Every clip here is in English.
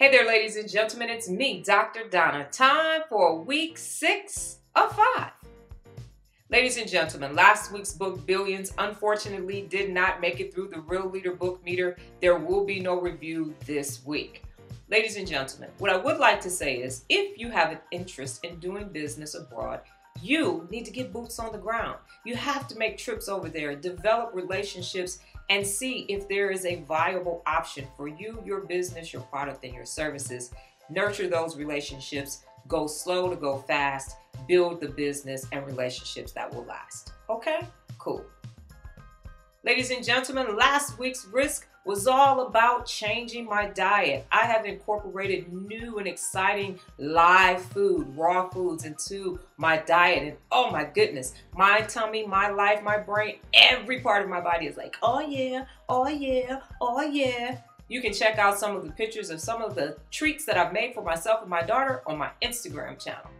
Hey there, ladies and gentlemen, it's me, Dr. Donna. Time for week six of five. Ladies and gentlemen, last week's book, Billions, unfortunately did not make it through the Real Leader Book Meter. There will be no review this week. Ladies and gentlemen, what I would like to say is if you have an interest in doing business abroad, you need to get boots on the ground. You have to make trips over there, develop relationships, and see if there is a viable option for you, your business, your product, and your services. Nurture those relationships, go slow to go fast, build the business and relationships that will last. Okay? Cool. Ladies and gentlemen, last week's risk was all about changing my diet. I have incorporated new and exciting live food, raw foods into my diet. And oh my goodness, my tummy, my life, my brain, every part of my body is like, oh yeah, oh yeah, oh yeah. You can check out some of the pictures of some of the treats that I've made for myself and my daughter on my Instagram channel.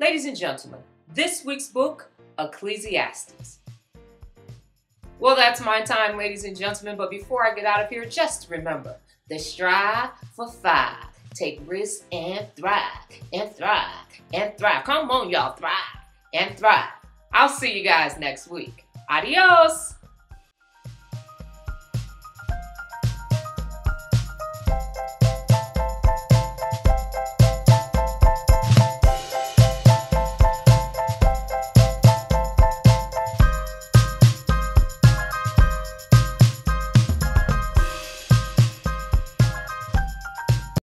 Ladies and gentlemen, this week's book, Ecclesiastes. Well, that's my time, ladies and gentlemen. But before I get out of here, just remember the strive for five. Take risks and thrive, and thrive, and thrive. Come on, y'all, thrive and thrive. I'll see you guys next week. Adios.